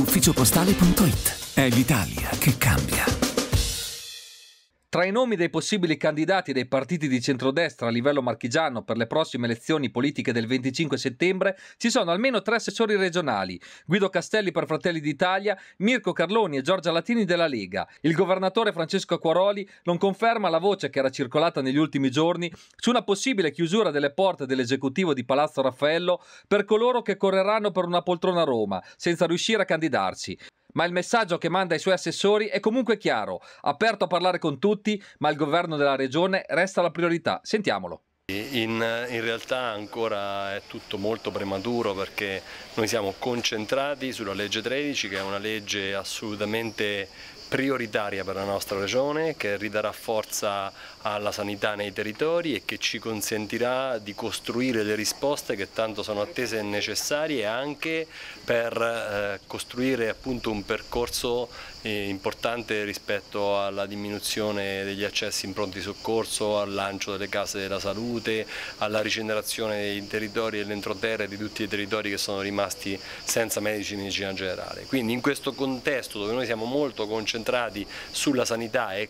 ufficiopostale.it. È l'Italia che cambia. Tra i nomi dei possibili candidati dei partiti di centrodestra a livello marchigiano per le prossime elezioni politiche del 25 settembre ci sono almeno tre assessori regionali: Guido Castelli per Fratelli d'Italia, Mirko Carloni e Giorgia Latini della Lega. Il governatore Francesco Acquaroli non conferma la voce che era circolata negli ultimi giorni su una possibile chiusura delle porte dell'esecutivo di Palazzo Raffaello per coloro che correranno per una poltrona a Roma senza riuscire a candidarsi. Ma il messaggio che manda ai suoi assessori è comunque chiaro, aperto a parlare con tutti, ma il governo della regione resta la priorità. Sentiamolo. In, in, realtà ancora è tutto molto prematuro perché noi siamo concentrati sulla legge 13 che è una legge assolutamente prioritaria per la nostra regione che ridarà forza alla sanità nei territori e che ci consentirà di costruire le risposte che tanto sono attese e necessarie anche per eh, costruire un percorso eh, importante rispetto alla diminuzione degli accessi in pronti soccorso, al lancio delle case della salute, alla rigenerazione dei territori e dell'entroterra e di tutti i territori che sono rimasti senza medici di medicina generale. Quindi in questo contesto dove noi siamo molto concentrati concentrati sulla sanità e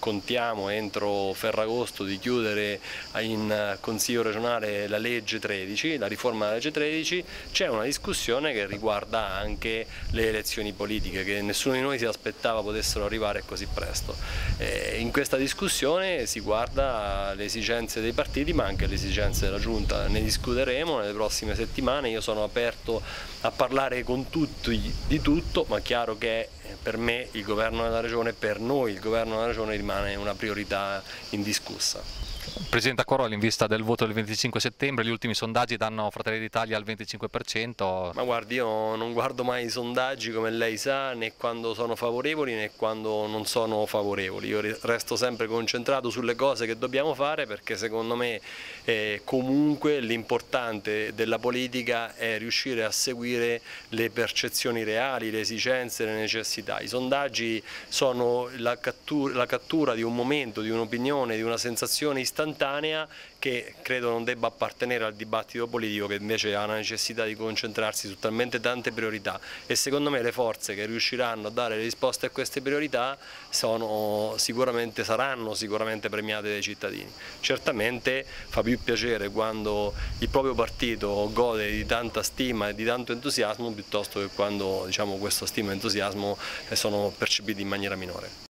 contiamo entro Ferragosto di chiudere in Consiglio regionale la legge 13, la riforma della legge 13, c'è una discussione che riguarda anche le elezioni politiche che nessuno di noi si aspettava potessero arrivare così presto. E in questa discussione si guarda le esigenze dei partiti ma anche le esigenze della Giunta, ne discuteremo nelle prossime settimane, io sono aperto a parlare con tutti di tutto ma chiaro che per me il governo della regione, per noi il governo della regione rimane una priorità indiscussa. Presidente Acquaroli, in vista del voto del 25 settembre, gli ultimi sondaggi danno Fratelli d'Italia al 25%. Ma guardi, io non guardo mai i sondaggi come lei sa, né quando sono favorevoli né quando non sono favorevoli. Io resto sempre concentrato sulle cose che dobbiamo fare perché secondo me eh, comunque l'importante della politica è riuscire a seguire le percezioni reali, le esigenze, le necessità. I sondaggi sono la cattura, la cattura di un momento, di un'opinione, di una sensazione istantanea che credo non debba appartenere al dibattito politico che invece ha la necessità di concentrarsi su talmente tante priorità e secondo me le forze che riusciranno a dare le risposte a queste priorità sicuramente, saranno sicuramente premiate dai cittadini. Certamente fa più piacere quando il proprio partito gode di tanta stima e di tanto entusiasmo piuttosto che quando diciamo, questo stima e entusiasmo sono percepiti in maniera minore.